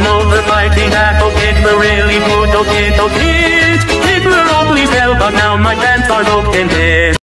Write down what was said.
multiplied in apple get were really good, oh. It were only fell, but now my pants are open.